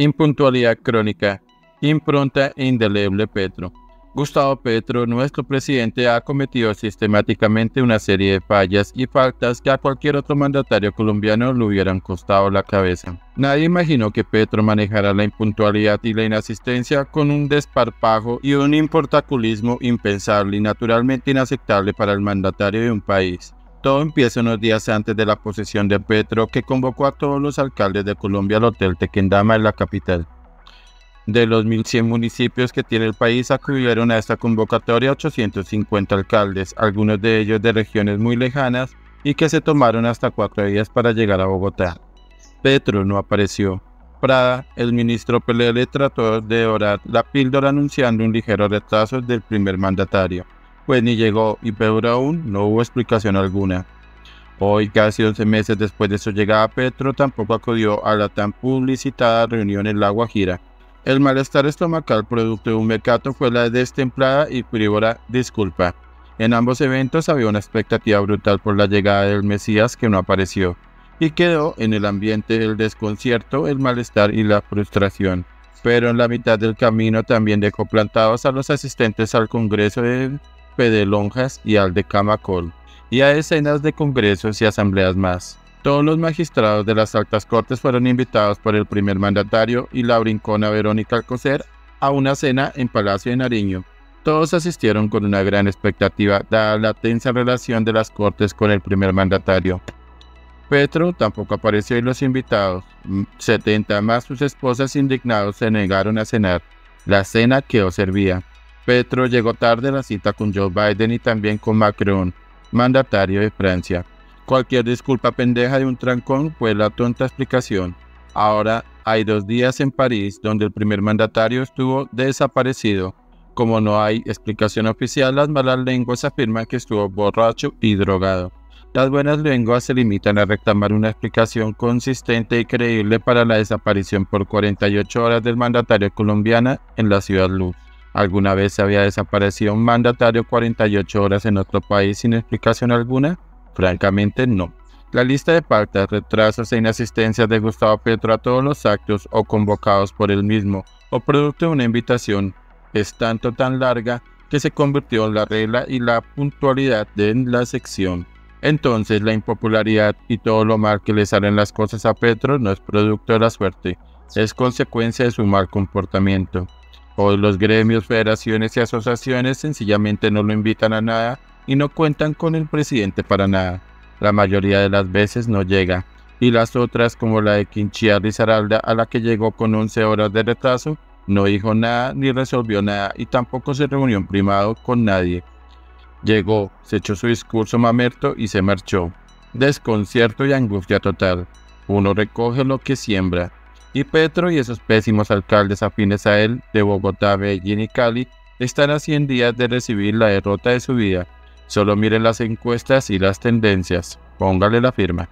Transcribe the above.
Impuntualidad crónica, impronta indeleble Petro. Gustavo Petro, nuestro presidente, ha cometido sistemáticamente una serie de fallas y faltas que a cualquier otro mandatario colombiano le hubieran costado la cabeza. Nadie imaginó que Petro manejara la impuntualidad y la inasistencia con un desparpajo y un importaculismo impensable y naturalmente inaceptable para el mandatario de un país. Todo empieza unos días antes de la posesión de Petro, que convocó a todos los alcaldes de Colombia al Hotel Tequendama en la capital. De los 1.100 municipios que tiene el país, acudieron a esta convocatoria 850 alcaldes, algunos de ellos de regiones muy lejanas y que se tomaron hasta cuatro días para llegar a Bogotá. Petro no apareció. Prada, el ministro Pelele, trató de orar la píldora anunciando un ligero retraso del primer mandatario pues ni llegó y peor aún, no hubo explicación alguna. Hoy, casi 11 meses después de su llegada, Petro tampoco acudió a la tan publicitada reunión en La Guajira. El malestar estomacal producto de un mecato fue la destemplada y frívola disculpa. En ambos eventos había una expectativa brutal por la llegada del Mesías que no apareció, y quedó en el ambiente el desconcierto, el malestar y la frustración. Pero en la mitad del camino también dejó plantados a los asistentes al Congreso de de lonjas y al de Camacol, y a decenas de congresos y asambleas más. Todos los magistrados de las altas cortes fueron invitados por el primer mandatario y la brincona Verónica Alcocer a una cena en Palacio de Nariño. Todos asistieron con una gran expectativa, dada la tensa relación de las cortes con el primer mandatario. Petro tampoco apareció y los invitados, 70 más sus esposas indignados, se negaron a cenar. La cena quedó servía. Petro llegó tarde a la cita con Joe Biden y también con Macron, mandatario de Francia. Cualquier disculpa pendeja de un trancón fue la tonta explicación. Ahora hay dos días en París donde el primer mandatario estuvo desaparecido. Como no hay explicación oficial, las malas lenguas afirman que estuvo borracho y drogado. Las buenas lenguas se limitan a reclamar una explicación consistente y creíble para la desaparición por 48 horas del mandatario colombiano en la ciudad Luz. ¿Alguna vez se había desaparecido un mandatario 48 horas en otro país sin explicación alguna? Francamente no. La lista de faltas, retrasos e inasistencias de Gustavo Petro a todos los actos o convocados por él mismo o producto de una invitación es tanto tan larga que se convirtió en la regla y la puntualidad de la sección. Entonces la impopularidad y todo lo mal que le salen las cosas a Petro no es producto de la suerte, es consecuencia de su mal comportamiento. Hoy los gremios, federaciones y asociaciones sencillamente no lo invitan a nada y no cuentan con el presidente para nada. La mayoría de las veces no llega. Y las otras, como la de Quinchía Rizaralda, a la que llegó con 11 horas de retraso, no dijo nada ni resolvió nada y tampoco se reunió en primado con nadie. Llegó, se echó su discurso mamerto y se marchó. Desconcierto y angustia total. Uno recoge lo que siembra. Y Petro y esos pésimos alcaldes afines a él de Bogotá, Medellín y Cali están a 100 días de recibir la derrota de su vida. Solo miren las encuestas y las tendencias. Póngale la firma.